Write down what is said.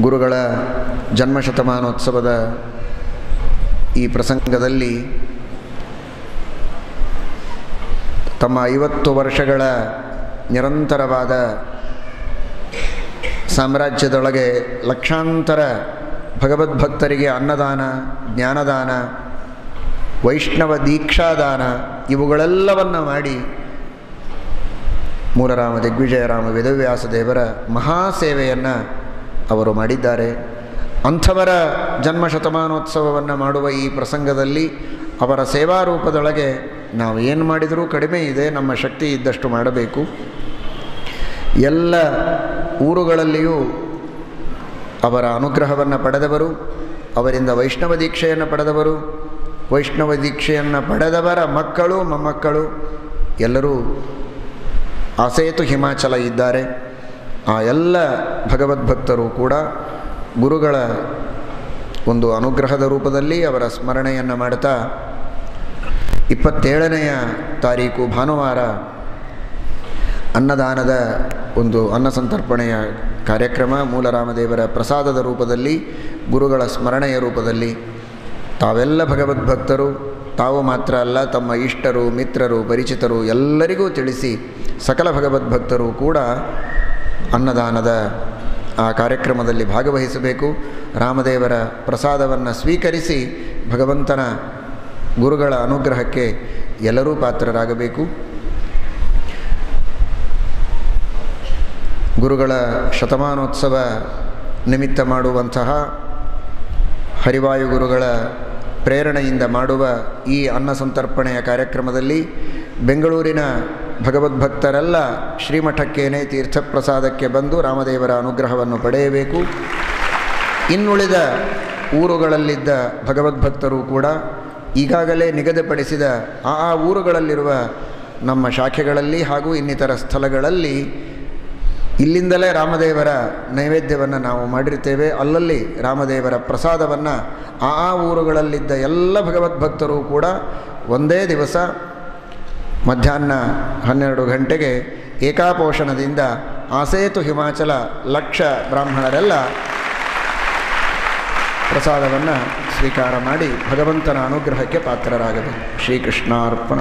ಗುರುಗಳ ಜನ್ಮಶತಮಾನೋತ್ಸವದ ಈ ಪ್ರಸಂಗದಲ್ಲಿ ತಮ್ಮ ಐವತ್ತು ವರ್ಷಗಳ ನಿರಂತರವಾದ ಸಾಮ್ರಾಜ್ಯದೊಳಗೆ ಲಕ್ಷಾಂತರ ಭಗವದ್ಭಕ್ತರಿಗೆ ಅನ್ನದಾನ, ಜ್ಞಾನದಾನ, ವೈಷ್ಣವ ದೀಕ್ಷಾದಾನ ಇವುಗಳೆಲ್ಲವನ್ನು ಮಾಡಿ ಮೂಲರಾಮ ದಿಗ್ವಿಜಯರಾಮ ವೇದವ್ಯಾಸ ದೇವರ ಮಹಾಸೇವೆಯನ್ನು ಅವರು ಮಾಡಿದ್ದಾರೆ. ಅಂಥವರ ಜನ್ಮ ಶತಮಾನೋತ್ಸವವನ್ನು ಮಾಡುವ ಈ ಪ್ರಸಂಗದಲ್ಲಿ ಅವರ ಸೇವಾರೂಪದೊಳಗೆ ನಾವು ಏನು ಮಾಡಿದರೂ ಕಡಿಮೆ ಇದೆ, ನಮ್ಮ ಶಕ್ತಿ ಇದ್ದಷ್ಟು ಮಾಡಬೇಕು. ಎಲ್ಲ ಊರುಗಳಲ್ಲಿಯೂ ಅವರ ಅನುಗ್ರಹವನ್ನು ಪಡೆದವರು, ಅವರಿಂದ ವೈಷ್ಣವ ದೀಕ್ಷೆಯನ್ನು ಪಡೆದವರು, ವೈಷ್ಣವ ದೀಕ್ಷೆಯನ್ನು ಪಡೆದವರ ಮಕ್ಕಳು, ಮೊಮ್ಮಕ್ಕಳು ಎಲ್ಲರೂ ಆಸೇತು ಹಿಮಾಚಲ ಇದ್ದಾರೆ. ಆ ಎಲ್ಲ ಭಗವದ್ಭಕ್ತರು ಕೂಡ ಗುರುಗಳ ಒಂದು ಅನುಗ್ರಹದ ರೂಪದಲ್ಲಿ ಅವರ ಸ್ಮರಣೆಯನ್ನು ಮಾಡ್ತಾ ಇಪ್ಪತ್ತೇಳನೆಯ ತಾರೀಕು ಭಾನುವಾರ ಅನ್ನದಾನದ ಒಂದು ಅನ್ನ ಸಂತರ್ಪಣೆಯ ಕಾರ್ಯಕ್ರಮ ಮೂಲರಾಮದೇವರ ಪ್ರಸಾದದ ರೂಪದಲ್ಲಿ ಗುರುಗಳ ಸ್ಮರಣೆಯ ರೂಪದಲ್ಲಿ ತಾವೆಲ್ಲ ಭಗವದ್ಭಕ್ತರು, ತಾವು ಮಾತ್ರ ಅಲ್ಲ, ತಮ್ಮ ಇಷ್ಟರು, ಮಿತ್ರರು, ಪರಿಚಿತರು ಎಲ್ಲರಿಗೂ ತಿಳಿಸಿ ಸಕಲ ಭಗವದ್ಭಕ್ತರು ಕೂಡ ಅನ್ನದಾನದ, ಆ, ಕಾರ್ಯಕ್ರಮದಲ್ಲಿ ಭಾಗವಹಿಸಬೇಕು. ರಾಮದೇವರ ಪ್ರಸಾದವನ್ನು ಸ್ವೀಕರಿಸಿ ಭಗವಂತನ ಗುರುಗಳ ಅನುಗ್ರಹಕ್ಕೆ ಎಲ್ಲರೂ ಪಾತ್ರರಾಗಬೇಕು. ಗುರುಗಳ ಶತಮಾನೋತ್ಸವ ನಿಮಿತ್ತ ಮಾಡುವಂತಹ ಹರಿವಾಯು ಗುರುಗಳ ಪ್ರೇರಣೆಯಿಂದ ಮಾಡುವ ಈ ಅನ್ನ ಸಂತರ್ಪಣೆಯ ಕಾರ್ಯಕ್ರಮದಲ್ಲಿ ಬೆಂಗಳೂರಿನ ಭಗವದ್ಭಕ್ತರೆಲ್ಲ ಶ್ರೀಮಠಕ್ಕೇನೆ ತೀರ್ಥಪ್ರಸಾದಕ್ಕೆ ಬಂದು ರಾಮದೇವರ ಅನುಗ್ರಹವನ್ನು ಪಡೆಯಬೇಕು. ಇನ್ನುಳಿದ ಊರುಗಳಲ್ಲಿದ್ದ ಭಗವದ್ಭಕ್ತರು ಕೂಡ ಈಗಾಗಲೇ ನಿಗದಿಪಡಿಸಿದ ಆ ಆ ಊರುಗಳಲ್ಲಿರುವ ನಮ್ಮ ಶಾಖೆಗಳಲ್ಲಿ ಹಾಗೂ ಇನ್ನಿತರ ಸ್ಥಳಗಳಲ್ಲಿ ಇಲ್ಲಿಂದಲೇ ರಾಮದೇವರ ನೈವೇದ್ಯವನ್ನು ನಾವು ಮಾಡಿರ್ತೇವೆ. ಅಲ್ಲಲ್ಲಿ ರಾಮದೇವರ ಪ್ರಸಾದವನ್ನು ಆ ಆ ಊರುಗಳಲ್ಲಿದ್ದ ಎಲ್ಲ ಭಗವದ್ಭಕ್ತರು ಕೂಡ ಒಂದೇ ದಿವಸ ಮಧ್ಯಾಹ್ನ ಹನ್ನೆರಡು ಗಂಟೆಗೆ ಏಕಾಪೋಷಣದಿಂದ ಆಸೇತು ಹಿಮಾಚಲ ಲಕ್ಷ ಬ್ರಾಹ್ಮಣರೆಲ್ಲ ಪ್ರಸಾದವನ್ನು ಸ್ವೀಕಾರ ಮಾಡಿ ಭಗವಂತನ ಅನುಗ್ರಹಕ್ಕೆ ಪಾತ್ರರಾಗಬೇಕು. ಶ್ರೀಕೃಷ್ಣಾರ್ಪಣ